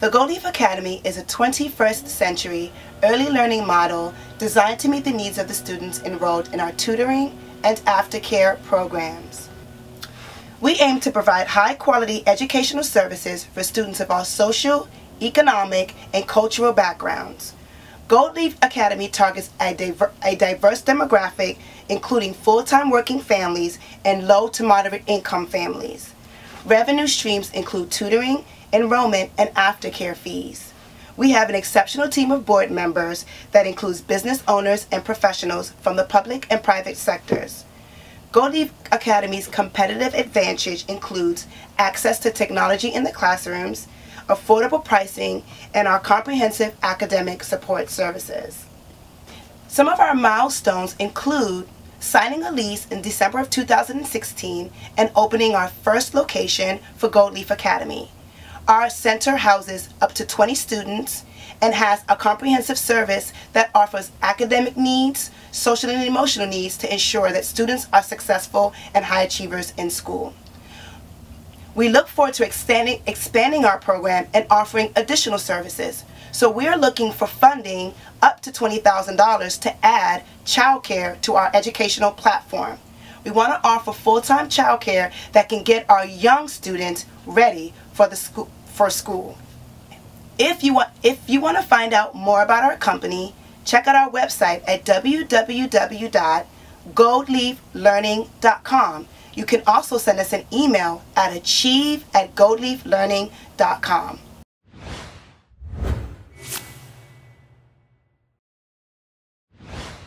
The Gold Leaf Academy is a 21st century early learning model designed to meet the needs of the students enrolled in our tutoring and aftercare programs. We aim to provide high quality educational services for students of all social, economic, and cultural backgrounds. Gold Leaf Academy targets a, diver a diverse demographic including full-time working families and low to moderate income families. Revenue streams include tutoring enrollment, and aftercare fees. We have an exceptional team of board members that includes business owners and professionals from the public and private sectors. Gold Leaf Academy's competitive advantage includes access to technology in the classrooms, affordable pricing, and our comprehensive academic support services. Some of our milestones include signing a lease in December of 2016 and opening our first location for Gold Leaf Academy. Our center houses up to 20 students and has a comprehensive service that offers academic needs, social and emotional needs to ensure that students are successful and high achievers in school. We look forward to expanding, expanding our program and offering additional services. So we are looking for funding up to $20,000 to add childcare to our educational platform. We want to offer full-time childcare that can get our young students ready for the school for school. If you want if you want to find out more about our company, check out our website at www.goldleaflearning.com. You can also send us an email at achieve at goldleaflearning.com.